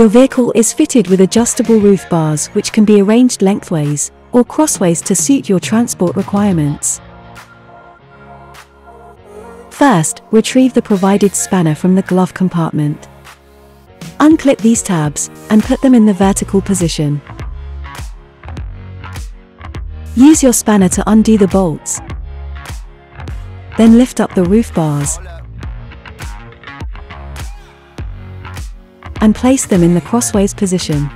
Your vehicle is fitted with adjustable roof bars which can be arranged lengthways or crossways to suit your transport requirements. First, retrieve the provided spanner from the glove compartment. Unclip these tabs and put them in the vertical position. Use your spanner to undo the bolts. Then lift up the roof bars and place them in the crossways position.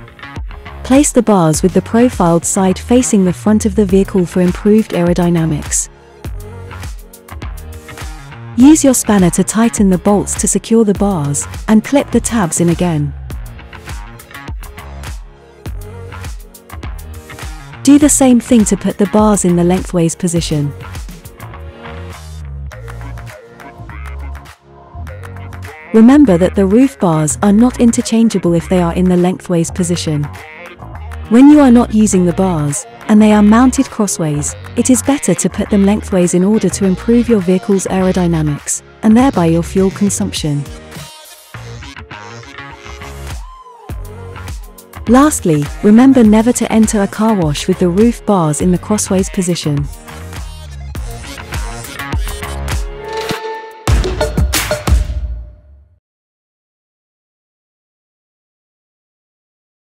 Place the bars with the profiled side facing the front of the vehicle for improved aerodynamics. Use your spanner to tighten the bolts to secure the bars, and clip the tabs in again. Do the same thing to put the bars in the lengthways position. Remember that the roof bars are not interchangeable if they are in the lengthways position. When you are not using the bars, and they are mounted crossways, it is better to put them lengthways in order to improve your vehicle's aerodynamics, and thereby your fuel consumption. Lastly, remember never to enter a car wash with the roof bars in the crossways position.